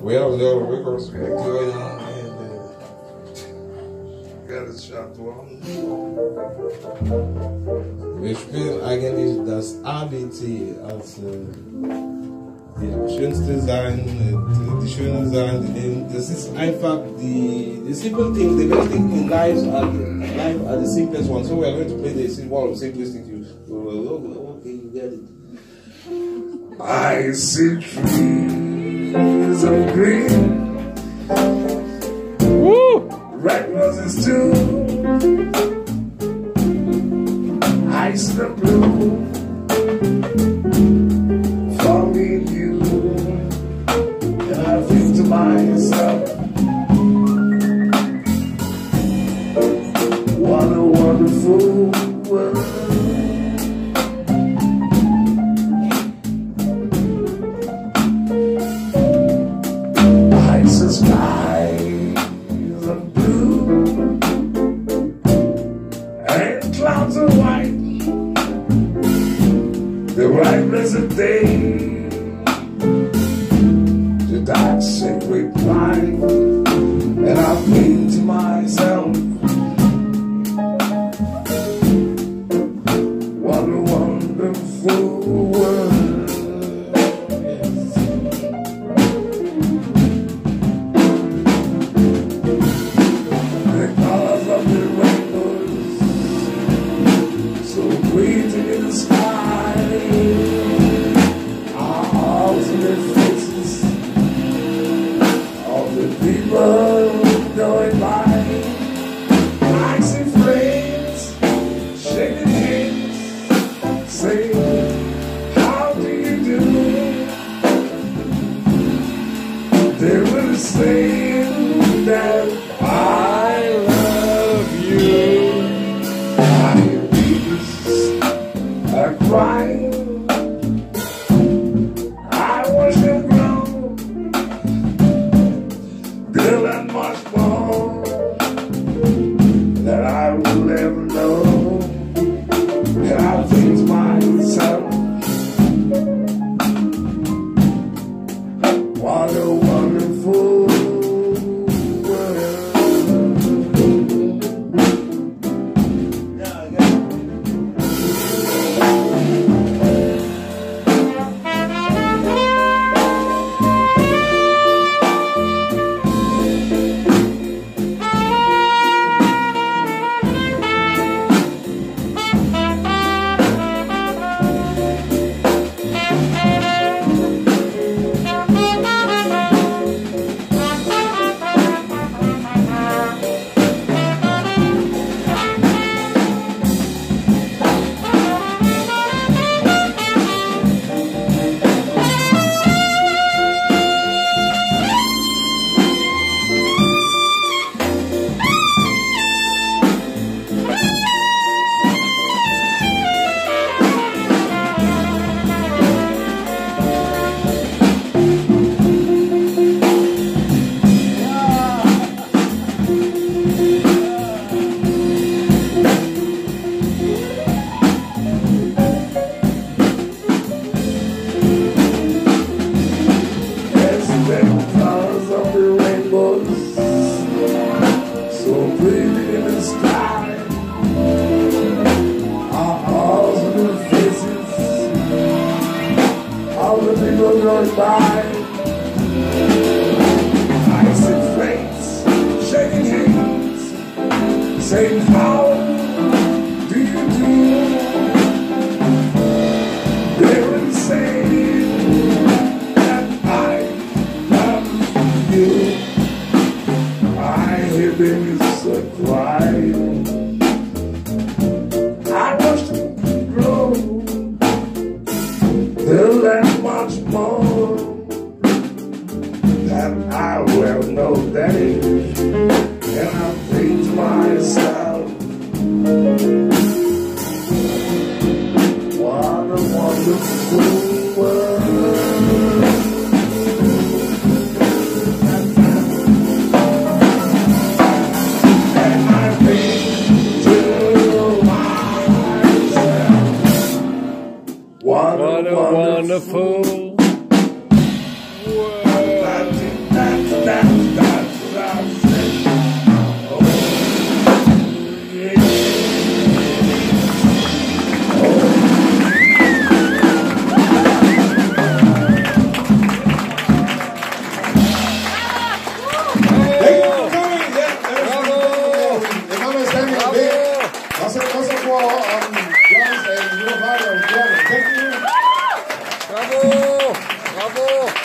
Well, no, wir kommen ja Wir spielen eigentlich das ABC als äh, die schönste Sachen, äh, die schönen Sachen. Das ist einfach die, the simple thing, the best thing in life are, life are the simplest ones. So we are going to play the one of the simplest things. You, okay, you get it. I see trees of green. Woo! Red roses too. Ice the blue. The right blessed day, the dark sacred light, and I think to myself, They were going by I see flames shaking hands Saying how do you do They were saying that I love you. I hear babies cry. I well know that is. And I think to myself What a wonderful world. And I myself What a wonderful Bravo!